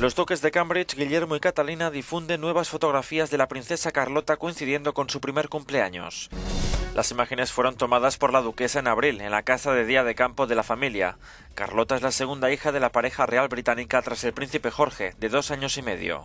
Los duques de Cambridge, Guillermo y Catalina difunden nuevas fotografías de la princesa Carlota coincidiendo con su primer cumpleaños. Las imágenes fueron tomadas por la duquesa en abril, en la casa de día de campo de la familia. Carlota es la segunda hija de la pareja real británica tras el príncipe Jorge, de dos años y medio.